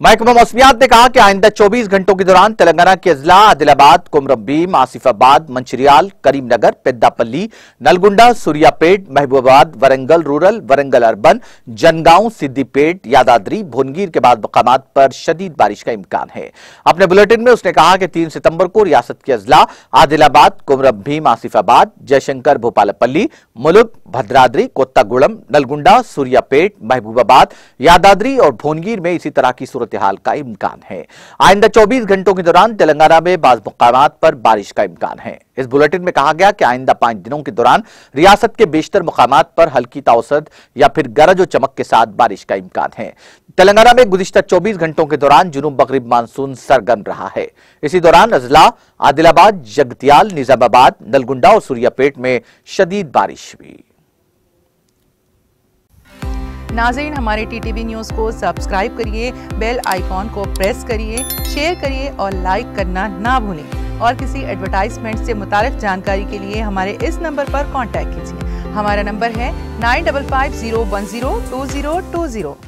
महकमा मौसमियात ने कहा कि आइंदा 24 घंटों के दौरान तेलंगाना के अजला आदिलाबाद, कुमरबीम, आसिफाबाद मंचरियाल करीमनगर, पेद्दापल्ली, नलगुंडा, सूर्यापेट, महबूबाबाद, वरंगल रूरल, वरंगल अर्बन, जनगांव, सिद्दीपेट, यादाद्री, भुनगीर के बाद मकाम पर शदीद बारिश का इम्कान है। अपने बुलेटिन में उसने कहा कि तीन सितंबर को रियासत के अजला आदिलाबाद, कुमरबीम, आसिफाबाद, जयशंकर, भोपालपल्ली मुलुक भद्राद्री, कोत्तागुड़म, नलगुंडा, सूर्यापेट, महबूबाबाद, यादाद्री और भोनगीर में इसी तरह की हाल का इम्कान है। आइंदा 24 घंटों के दौरान तेलंगाना में बाज मकाम पर बारिश का इम्कान है। इस बुलेटिन में कहा गया कि आइंदा पाँच दिनों के दौरान रियासत के बेशतर मकाम पर हल्की तावसत या फिर गरज और चमक के साथ बारिश का इम्कान है। तेलंगाना में गुजशत 24 घंटों के दौरान जुनूब मगरब मानसून सरगर्म रहा है। इसी दौरान अजला, आदिलाबाद, जगतियाल, निजामाबाद, नलगुंडा और सूर्यापेट में शदीद बारिश हुई नाजरीन, हमारे टीटीवी न्यूज़ को सब्सक्राइब करिए बेल आइकॉन को प्रेस करिए शेयर करिए और लाइक करना ना भूलें। और किसी एडवर्टाइजमेंट से मुतल जानकारी के लिए हमारे इस नंबर पर कांटेक्ट कीजिए। हमारा नंबर है nine double five zero one zero two zero two zero